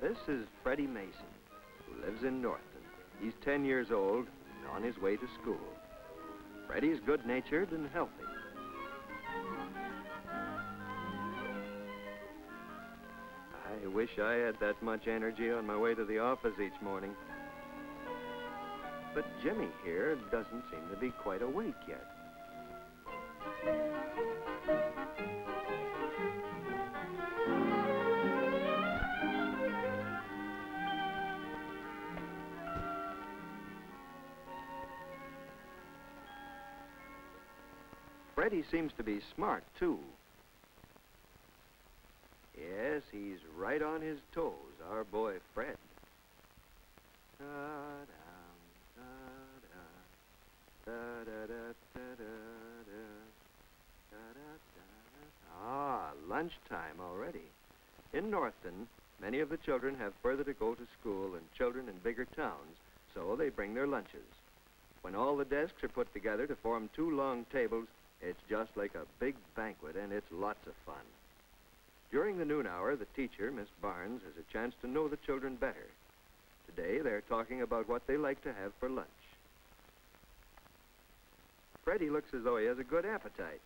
This is Freddie Mason, who lives in Northton. He's 10 years old and on his way to school. Freddie's good-natured and healthy. I wish I had that much energy on my way to the office each morning. But Jimmy here doesn't seem to be quite awake yet. Freddie seems to be smart, too. Yes, he's right on his toes, our boy Fred. Ah, lunchtime already. In Northton, many of the children have further to go to school than children in bigger towns, so they bring their lunches. When all the desks are put together to form two long tables, it's just like a big banquet, and it's lots of fun. During the noon hour, the teacher, Miss Barnes, has a chance to know the children better. Today, they're talking about what they like to have for lunch. Freddie looks as though he has a good appetite.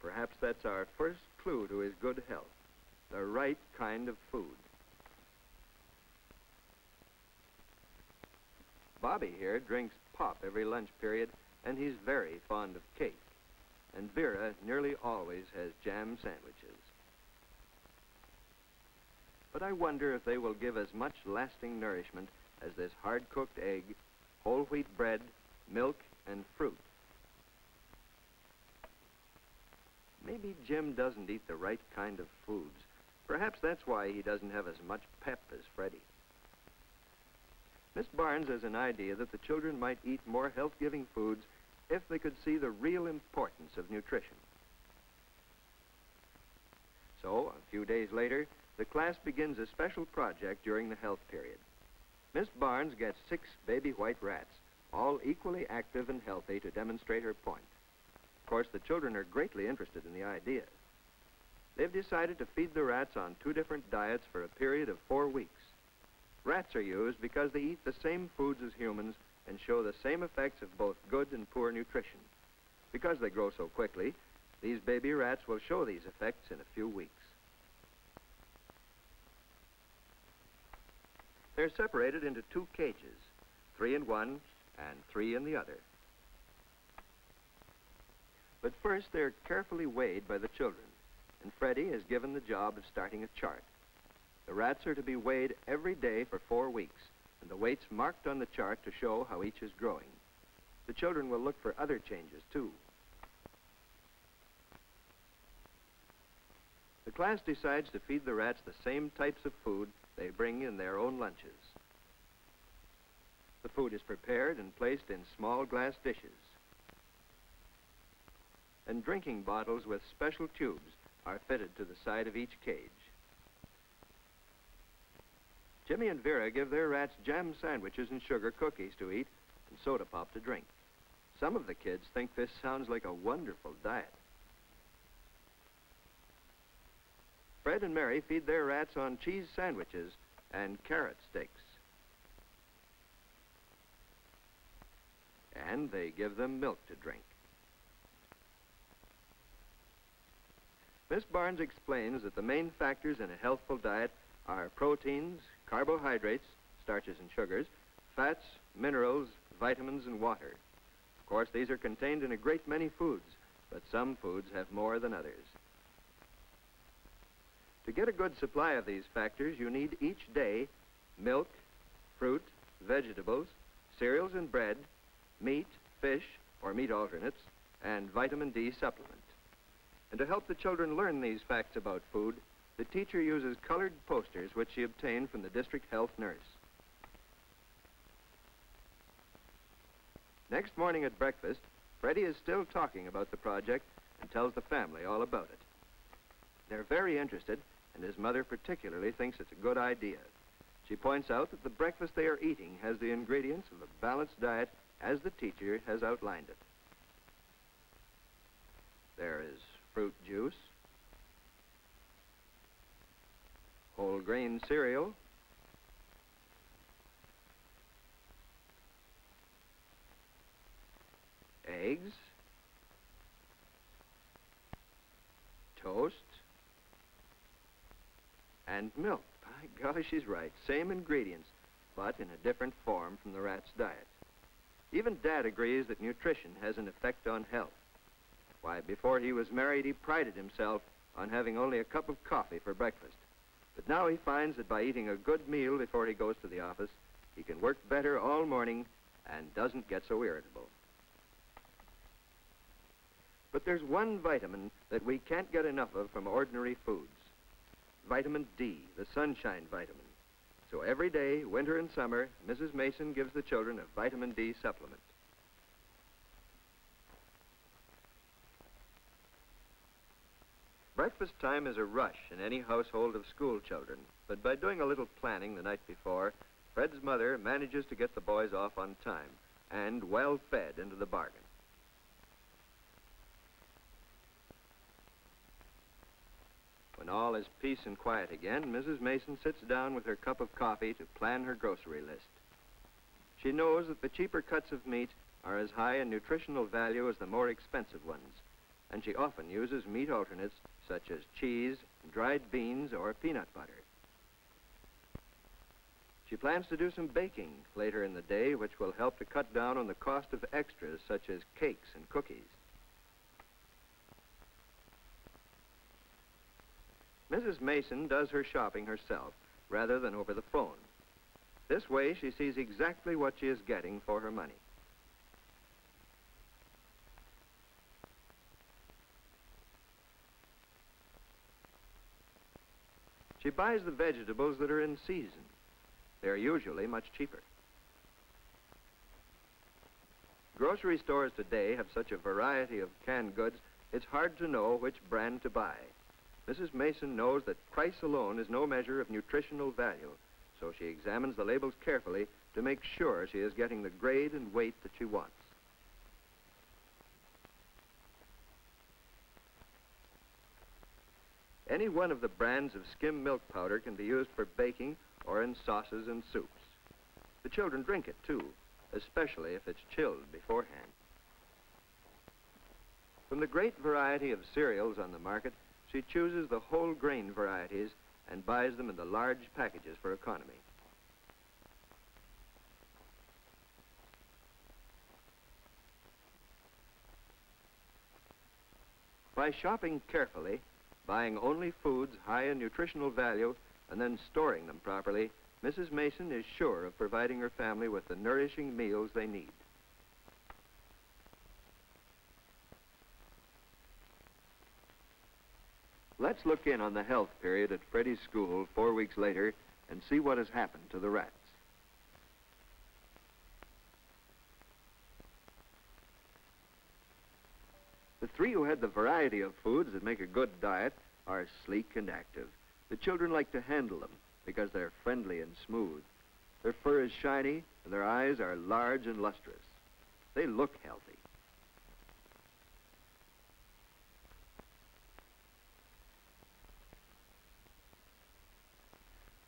Perhaps that's our first clue to his good health. The right kind of food. Bobby here drinks pop every lunch period, and he's very fond of cake and Vera nearly always has jam sandwiches. But I wonder if they will give as much lasting nourishment as this hard-cooked egg, whole wheat bread, milk, and fruit. Maybe Jim doesn't eat the right kind of foods. Perhaps that's why he doesn't have as much pep as Freddie. Miss Barnes has an idea that the children might eat more health-giving foods if they could see the real importance of nutrition. So, a few days later, the class begins a special project during the health period. Miss Barnes gets six baby white rats, all equally active and healthy to demonstrate her point. Course, the children are greatly interested in the idea. They've decided to feed the rats on two different diets for a period of four weeks. Rats are used because they eat the same foods as humans and show the same effects of both good and poor nutrition. Because they grow so quickly, these baby rats will show these effects in a few weeks. They're separated into two cages, three in one and three in the other. But first, they're carefully weighed by the children, and Freddie is given the job of starting a chart. The rats are to be weighed every day for four weeks, and the weights marked on the chart to show how each is growing. The children will look for other changes, too. The class decides to feed the rats the same types of food they bring in their own lunches. The food is prepared and placed in small glass dishes. And drinking bottles with special tubes are fitted to the side of each cage. Jimmy and Vera give their rats jam sandwiches and sugar cookies to eat and soda pop to drink. Some of the kids think this sounds like a wonderful diet. Fred and Mary feed their rats on cheese sandwiches and carrot sticks. And they give them milk to drink. Miss Barnes explains that the main factors in a healthful diet are proteins, carbohydrates, starches and sugars, fats, minerals, vitamins, and water. Of course, these are contained in a great many foods, but some foods have more than others. To get a good supply of these factors, you need each day milk, fruit, vegetables, cereals and bread, meat, fish, or meat alternates, and vitamin D supplement. And to help the children learn these facts about food, the teacher uses colored posters which she obtained from the district health nurse. Next morning at breakfast, Freddie is still talking about the project and tells the family all about it. They're very interested, and his mother particularly thinks it's a good idea. She points out that the breakfast they are eating has the ingredients of a balanced diet as the teacher has outlined it. There is fruit juice, whole grain cereal, eggs, toast, and milk. By golly, she's right. Same ingredients, but in a different form from the rat's diet. Even Dad agrees that nutrition has an effect on health. Why, before he was married, he prided himself on having only a cup of coffee for breakfast. But now he finds that by eating a good meal before he goes to the office, he can work better all morning and doesn't get so irritable. But there's one vitamin that we can't get enough of from ordinary foods. Vitamin D, the sunshine vitamin. So every day, winter and summer, Mrs. Mason gives the children a vitamin D supplement. Breakfast time is a rush in any household of school children, but by doing a little planning the night before, Fred's mother manages to get the boys off on time and well fed into the bargain. When all is peace and quiet again, Mrs. Mason sits down with her cup of coffee to plan her grocery list. She knows that the cheaper cuts of meat are as high in nutritional value as the more expensive ones, and she often uses meat alternates such as cheese, dried beans, or peanut butter. She plans to do some baking later in the day, which will help to cut down on the cost of extras such as cakes and cookies. Mrs. Mason does her shopping herself rather than over the phone. This way, she sees exactly what she is getting for her money. She buys the vegetables that are in season. They're usually much cheaper. Grocery stores today have such a variety of canned goods, it's hard to know which brand to buy. Mrs. Mason knows that price alone is no measure of nutritional value, so she examines the labels carefully to make sure she is getting the grade and weight that she wants. Any one of the brands of skim milk powder can be used for baking or in sauces and soups. The children drink it, too, especially if it's chilled beforehand. From the great variety of cereals on the market, she chooses the whole grain varieties and buys them in the large packages for economy. By shopping carefully, buying only foods high in nutritional value, and then storing them properly, Mrs. Mason is sure of providing her family with the nourishing meals they need. Let's look in on the health period at Freddie's school four weeks later and see what has happened to the rats. The three who had the variety of foods that make a good diet are sleek and active. The children like to handle them because they're friendly and smooth. Their fur is shiny and their eyes are large and lustrous. They look healthy.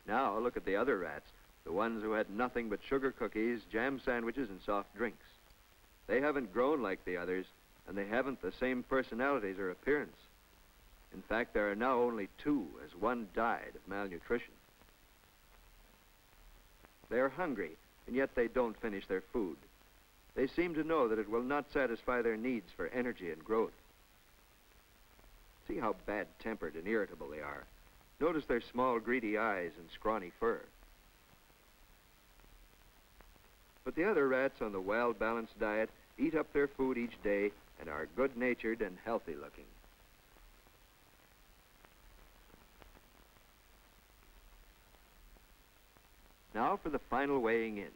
Now look at the other rats, the ones who had nothing but sugar cookies, jam sandwiches, and soft drinks. They haven't grown like the others, and they haven't the same personalities or appearance. In fact, there are now only two, as one died of malnutrition. They are hungry, and yet they don't finish their food. They seem to know that it will not satisfy their needs for energy and growth. See how bad-tempered and irritable they are. Notice their small, greedy eyes and scrawny fur. But the other rats on the well-balanced diet eat up their food each day and are good-natured and healthy-looking. Now for the final weighing in.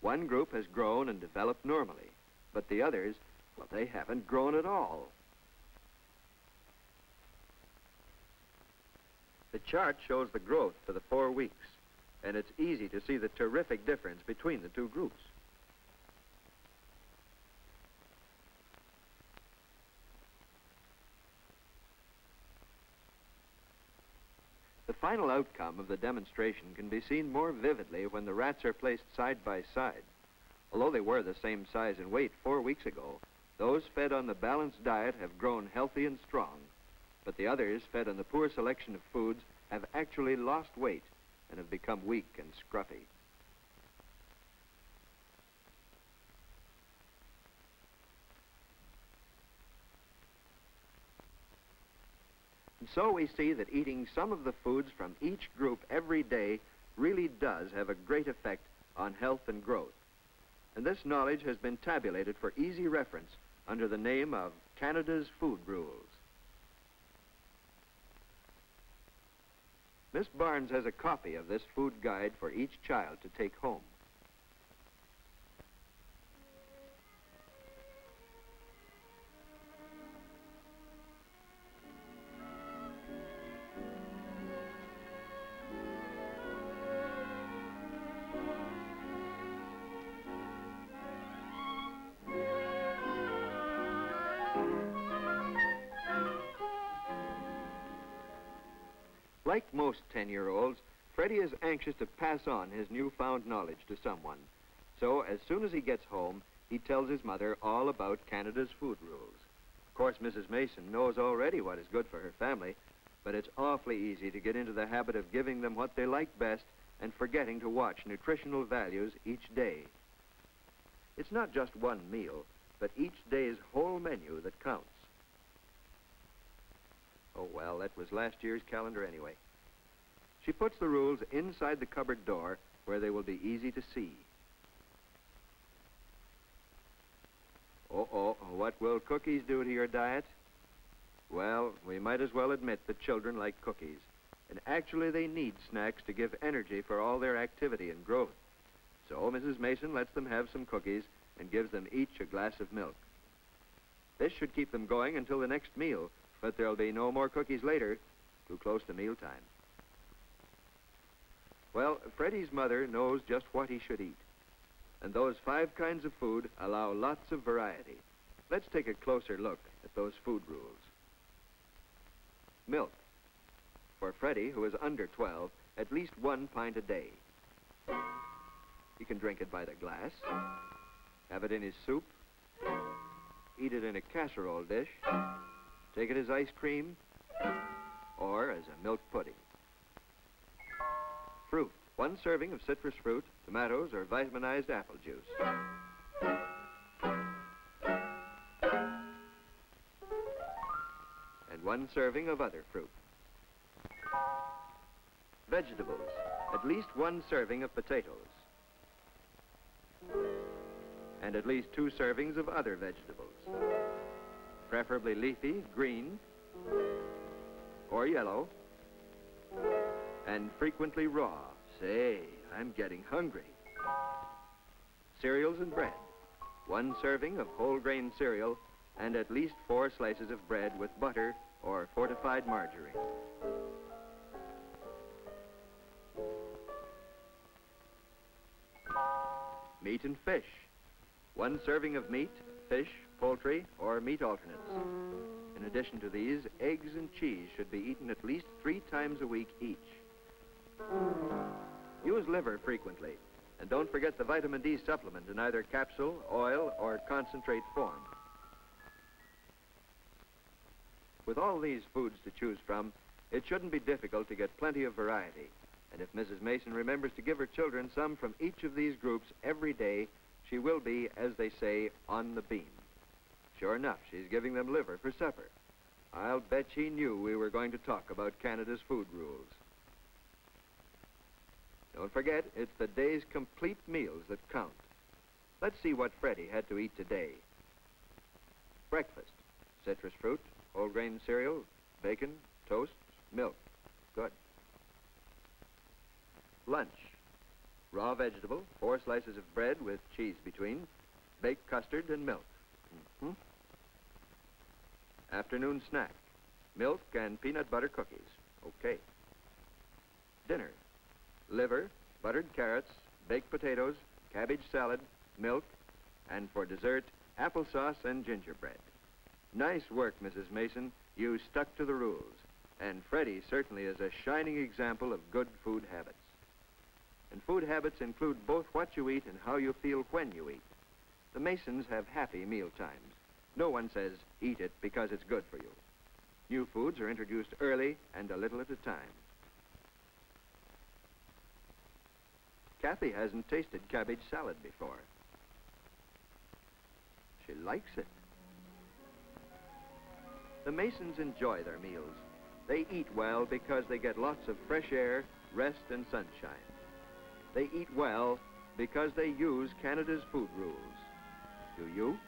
One group has grown and developed normally, but the others, well, they haven't grown at all. The chart shows the growth for the four weeks, and it's easy to see the terrific difference between the two groups. Final outcome of the demonstration can be seen more vividly when the rats are placed side by side. Although they were the same size and weight four weeks ago, those fed on the balanced diet have grown healthy and strong, but the others fed on the poor selection of foods have actually lost weight and have become weak and scruffy. So we see that eating some of the foods from each group every day really does have a great effect on health and growth. And this knowledge has been tabulated for easy reference under the name of Canada's Food Rules. Miss Barnes has a copy of this food guide for each child to take home. Most 10-year-olds, Freddie is anxious to pass on his newfound knowledge to someone. So as soon as he gets home, he tells his mother all about Canada's food rules. Of course, Mrs. Mason knows already what is good for her family, but it's awfully easy to get into the habit of giving them what they like best and forgetting to watch nutritional values each day. It's not just one meal, but each day's whole menu that counts. Oh, well, that was last year's calendar anyway. She puts the rules inside the cupboard door where they will be easy to see. Oh-oh, what will cookies do to your diet? Well, we might as well admit that children like cookies. And actually, they need snacks to give energy for all their activity and growth. So Mrs. Mason lets them have some cookies and gives them each a glass of milk. This should keep them going until the next meal, but there'll be no more cookies later, too close to mealtime. Well, Freddie's mother knows just what he should eat. And those five kinds of food allow lots of variety. Let's take a closer look at those food rules. Milk. For Freddie, who is under 12, at least one pint a day. He can drink it by the glass, have it in his soup, eat it in a casserole dish, Take it as ice cream or as a milk pudding. Fruit. One serving of citrus fruit, tomatoes, or vitaminized apple juice. And one serving of other fruit. Vegetables. At least one serving of potatoes. And at least two servings of other vegetables preferably leafy, green, or yellow, and frequently raw. Say, I'm getting hungry. Cereals and bread. One serving of whole grain cereal and at least four slices of bread with butter or fortified margarine. Meat and fish. One serving of meat, fish, poultry, or meat alternates. In addition to these, eggs and cheese should be eaten at least three times a week each. Use liver frequently, and don't forget the vitamin D supplement in either capsule, oil, or concentrate form. With all these foods to choose from, it shouldn't be difficult to get plenty of variety. And if Mrs. Mason remembers to give her children some from each of these groups every day, she will be, as they say, on the beam. Sure enough, she's giving them liver for supper. I'll bet she knew we were going to talk about Canada's food rules. Don't forget, it's the day's complete meals that count. Let's see what Freddie had to eat today. Breakfast. Citrus fruit, whole grain cereal, bacon, toast, milk. Good. Lunch. Raw vegetable, four slices of bread with cheese between, baked custard and milk. Mm -hmm. Afternoon snack. Milk and peanut butter cookies. Okay. Dinner. Liver, buttered carrots, baked potatoes, cabbage salad, milk, and for dessert, applesauce and gingerbread. Nice work, Mrs. Mason. You stuck to the rules. And Freddie certainly is a shining example of good food habits. And food habits include both what you eat and how you feel when you eat. The Masons have happy meal times. No one says, eat it because it's good for you. New foods are introduced early and a little at a time. Kathy hasn't tasted cabbage salad before. She likes it. The Masons enjoy their meals. They eat well because they get lots of fresh air, rest, and sunshine. They eat well because they use Canada's food rules. Do you?